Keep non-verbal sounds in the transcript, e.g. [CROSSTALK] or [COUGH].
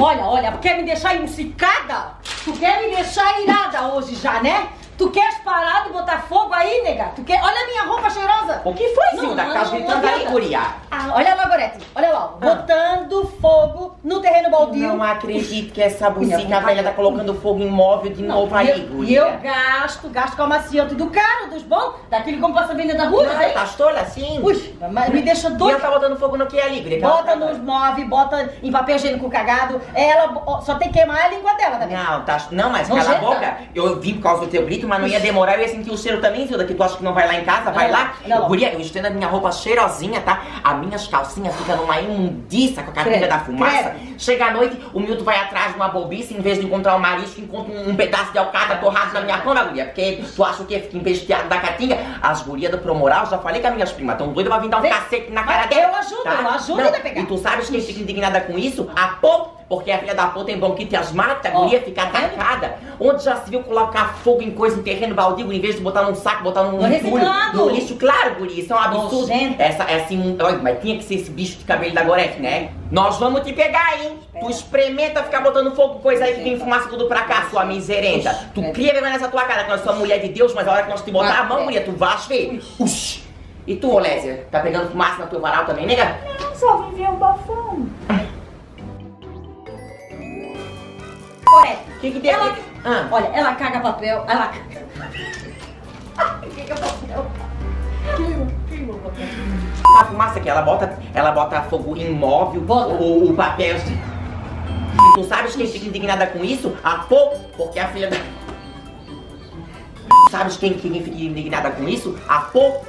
Olha, olha, quer me deixar encicada? Tu quer me deixar irada hoje já, né? Tu queres parar de botar fogo aí, nega? Tu quer... Olha a minha roupa cheirosa. O que foi, Zilda? não, Tá não, gritando aí, guria. Ah, olha lá, Gorete. Olha lá, ó. botando fogo no terreno baldio. Não acredito que essa vontade. velha tá colocando fogo em móvel de Não, novo aí, eu, e guria. eu gasto, gasto com amaciante do caro, dos bons, daquele como passa venda da rua, Não, aí. tá tola assim? Ui, mas me deixa E ela doido. tá botando fogo no que? Que ela Bota tá- nos móveis, bota em papel higiênico cagado. Ela só tem que queimar a língua dela também. Não, tá... Não, mas cala a boca. Eu vim por causa do teu grito, mas não ia demorar. Eu ia sentir o cheiro também, Zilda, que tu acha que não vai lá em casa? Vai Não, lá. não. Guria, eu estendo a minha roupa cheirosinha, tá? As minhas calcinhas ficam numa imundiça com a Credo, da fumaça. credo. aí Chega à noite, o Milton vai atrás de uma bobice, em vez de encontrar um marisco, encontra um, um pedaço de alcatra torrado na minha cama, guria. Porque tu acha o quê? Fica empesteado da catinga. As gurias do Promoral, já falei com as minhas primas, tão doidas pra vir dar um Vem. cacete na cara dela. eu ajudo, eu ajudo Não, a pegar. E tu sabes quem fica indignada com isso? A Pô, porque a filha da Pô tem bronquite asmática, a guria fica tá vendo? atacada. Onde já se viu colocar fogo em coisa em terreno baldio, em vez de botar num saco, botar num entulho, no lixo? Claro, guria, isso é um absurdo. Essa, essa. Olha, mas tinha que ser esse bicho de cabelo da Gorete, né? Nós vamos te pegar, hein? Tu experimenta ficar botando fogo, coisa aí que tem fumaça tudo pra cá, sua miserenta. Tu credo. cria vergonha nessa tua cara que nós somos mulher de Deus, mas a hora que nós te botar Ah, a mão, é. mulher, tu vais ver. Ux. E tu, Olésia, tá pegando fumaça na tua varal também, nega? Não, só vim ver o bafão. O que que tem a Ela-? Ah. Olha, ela caga papel, ela caga. [LAUGHS] Caga papel. A fumaça que ela bota, ela bota fogo em móvel, Bota. o, o papel. Tu sabes quem fica indignada com isso? A Pô, porque a filha da. Sabes quem, quem fica indignada com isso? A Pô.